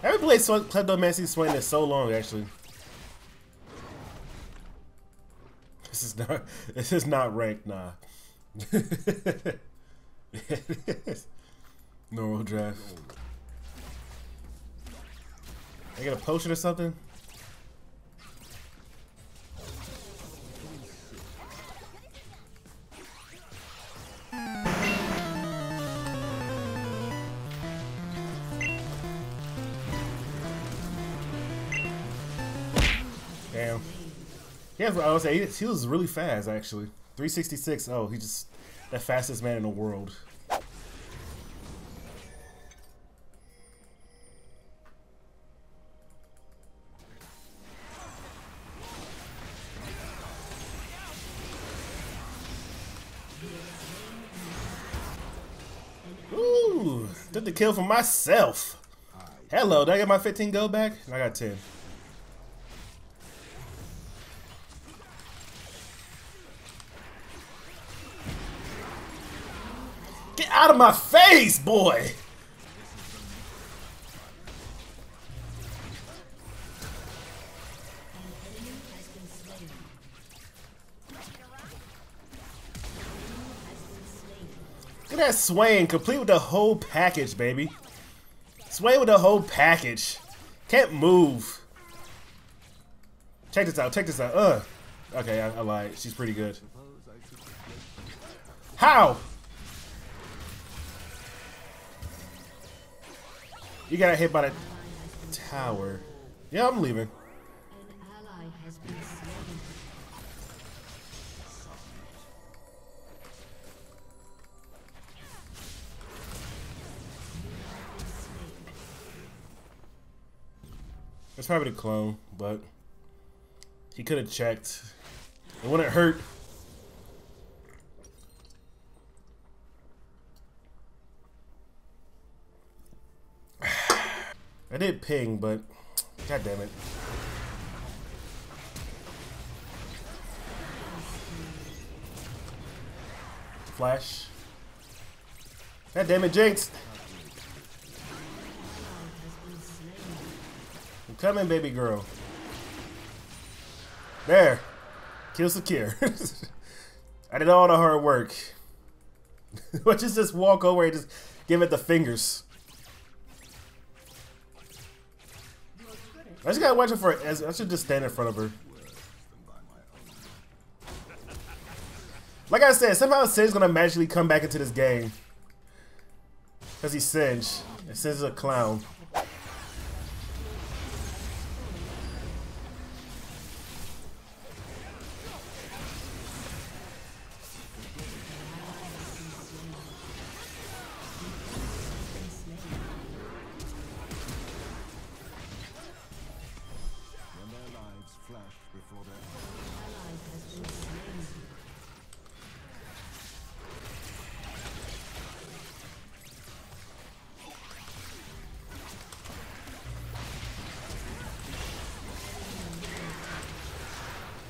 I haven't played Sw Kleptomancy Swain in so long, actually. This is not. This is not ranked, nah. Normal draft. I got a potion or something? Yeah, I was say he was really fast actually. 366. Oh, he just the fastest man in the world. Ooh, did the kill for myself. Hello, did I get my 15 gold back? I got 10. Out of my face, boy! Look at that Swain, complete with the whole package, baby. Swain with the whole package. Can't move. Check this out, check this out. Uh. Okay, I, I lied. She's pretty good. How? You got hit by the tower. Yeah, I'm leaving. It's probably the clone, but he could have checked. It wouldn't hurt. I did ping, but god damn it. Flash. God damn it, Jinx! I'm coming, baby girl. There. Kill secure. I did all the hard work. Which is just walk over and just give it the fingers. I just gotta watch it for. I should just stand in front of her. Like I said, somehow Singe's gonna magically come back into this game. Because he's Singe. And Singe is a clown.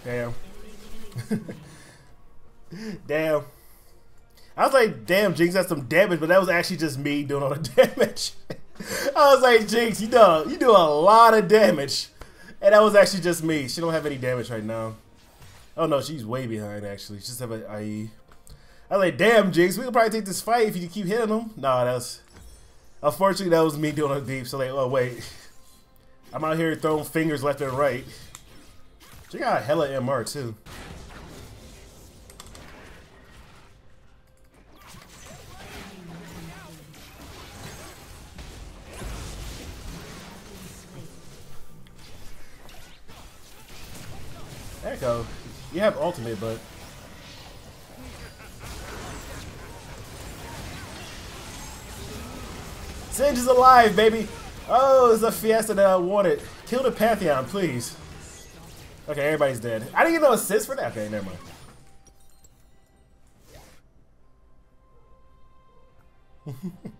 Damn. damn. I was like, damn, Jinx has some damage, but that was actually just me doing all the damage. I was like, Jinx, you do you do a lot of damage. And that was actually just me. She don't have any damage right now. Oh no, she's way behind actually. She just have an IE. I was like, damn, Jinx, we could probably take this fight if you keep hitting them. Nah, that was unfortunately that was me doing a deep. So like, oh wait. I'm out here throwing fingers left and right. She got hella MR too. Go. You have ultimate, but Singe is alive, baby! Oh, it's a fiesta that I wanted. Kill the Pantheon, please. Okay, everybody's dead. I didn't get no assist for that. Okay, never mind.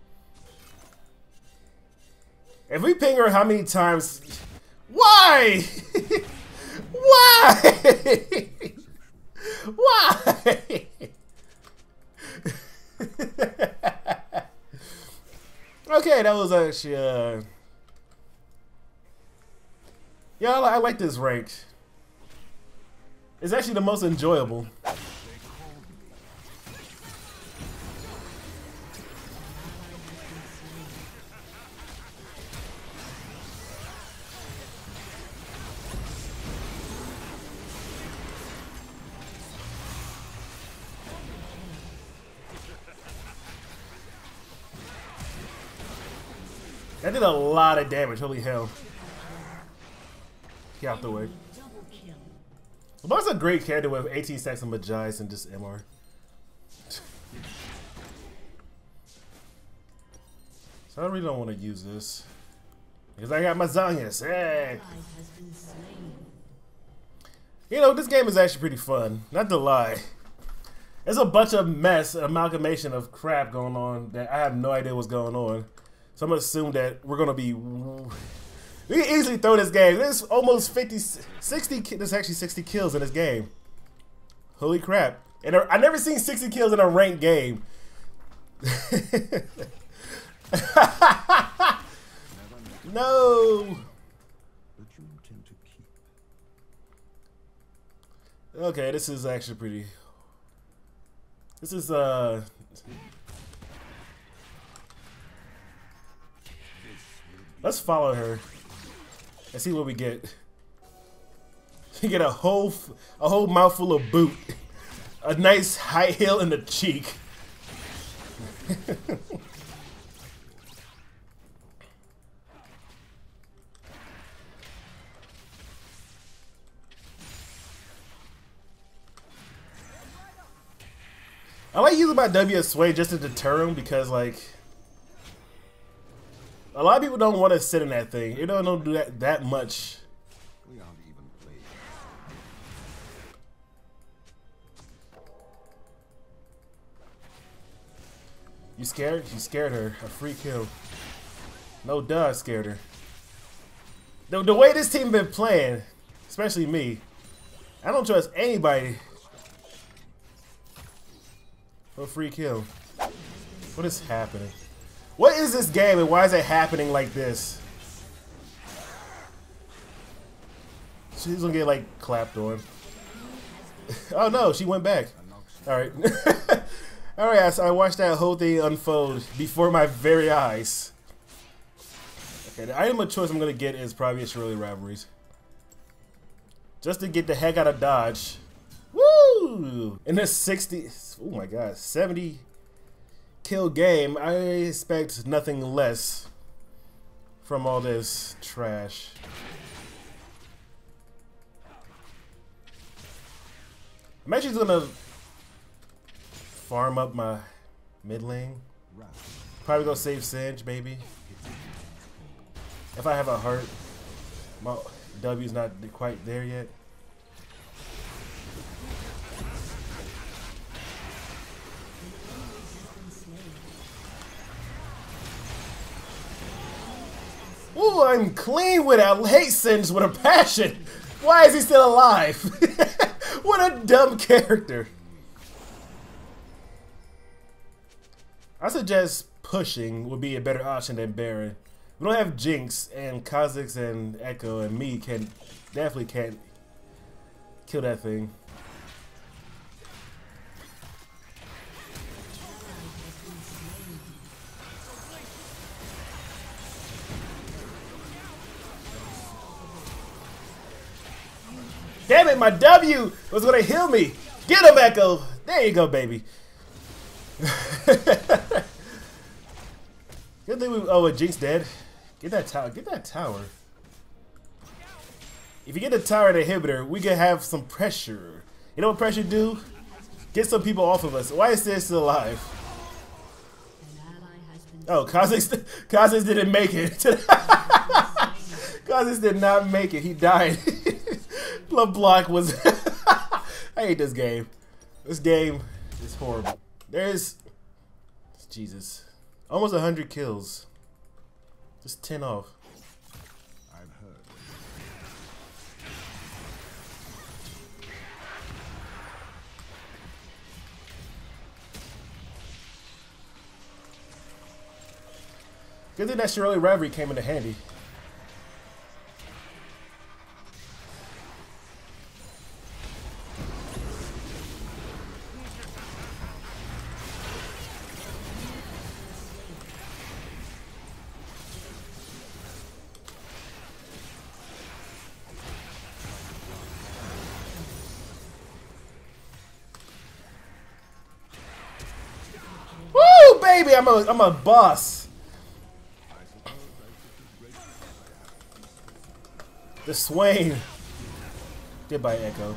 if we ping her how many times... Why? Why? Why? okay, that was actually... Uh... Yeah, I, I like this rank. It's actually the most enjoyable. That did a lot of damage, holy hell. Get out the way. That's a great character with 18 stacks of Mejai's and just MR. so I really don't want to use this. Because I got my Zhonya's. Hey! You know, this game is actually pretty fun. Not to lie. There's a bunch of mess, amalgamation of crap going on that I have no idea what's going on. So I'm going to assume that we're going to be we can easily throw this game. There's almost 50, 60, there's actually 60 kills in this game. Holy crap. And I never seen 60 kills in a ranked game. no. Okay, this is actually pretty. This is, uh. Let's follow her. Let's see what we get. You get a whole a whole mouthful of boot, a nice high heel in the cheek. I like using my W as sway just to deter him because like a lot of people don't want to sit in that thing. It don't, don't do that that much. We aren't even playing. You scared? You scared her. A free kill. No duh, scared her. The, the way this team been playing, especially me, I don't trust anybody for a free kill. What is happening? What is this game and why is it happening like this? She's gonna get like clapped on. oh no, she went back. Alright. Alright, so I watched that whole thing unfold before my very eyes. Okay, the item of choice I'm gonna get is probably Shurelya's Reverie. Just to get the heck out of Dodge. Woo! In this 60, oh my god, 70 kill game, I expect nothing less from all this trash. I'm actually gonna farm up my mid lane. Probably go save Singe, maybe. If I have a heart, my W's not quite there yet. I'm clean with it. I hate Singe with a passion. Why is he still alive? what a dumb character. I suggest pushing would be a better option than Baron. We don't have Jinx and Kha'Zix and Ekko and me can definitely can't kill that thing. Damn it, my W was gonna heal me. Get him, Ekko. There you go, baby. Good thing we. Oh, a Jinx dead. Get that tower. Get that tower. If you get the tower and inhibitor, we can have some pressure. You know what pressure do? Get some people off of us. Why is this still alive? Oh, Kha'Zix, Kha'Zix didn't make it. Kha'Zix did not make it. He died. LeBlanc was. I hate this game. This game is horrible. There's. Jesus. Almost 100 kills. Just 10 off. I've heard. Good thing that Shurelya Reverie came into handy. Baby, I'm a I'm a boss. The Swain. Goodbye, Ekko.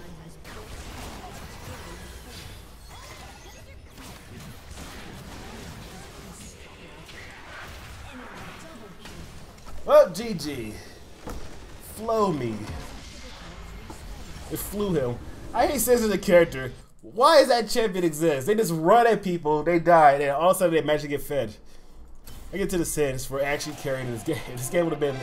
Oh, GG. Flow me. It flew him. I hate sense as a character. Why does that champion exist? They just run at people, they die, and all of a sudden they magically get fed. I get to the sense for actually carrying this game. This game would have been